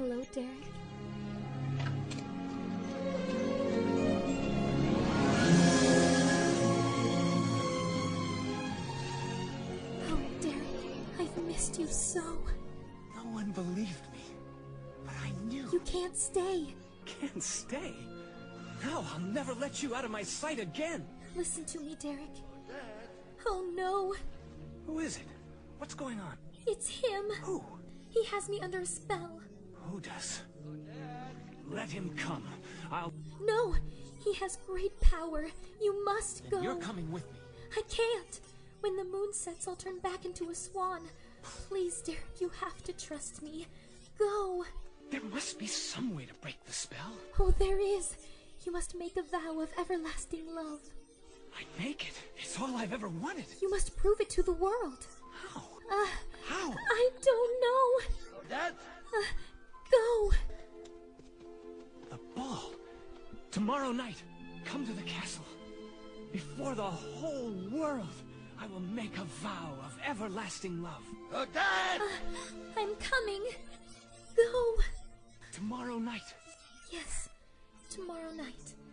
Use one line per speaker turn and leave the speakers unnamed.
Hello, Derek. Oh, Derek, I've missed you so.
No one believed me. But I knew.
You can't stay.
can't stay. No, I'll never let you out of my sight again.
Listen to me, Derek. Oh no,
Who is it? What's going on?
it's him.
Who?
He has me under a spell.
Who does? Let him come. I'll.
No, he has great power. You must go.
You're coming with me.
I can't. When the moon sets, I'll turn back into a swan. Please, Derek, you have to trust me. Go.
There must be some way to break the spell.
Oh, there is. You must make a vow of everlasting love.
I'd make it. It's all I've ever wanted.
You must prove it to the world.
How?
Uh,
Tomorrow night, come to the castle. Before the whole world, I will make a vow of everlasting love.
Uh, I'm coming. Go.
Tomorrow night.
Yes, tomorrow night. Now go.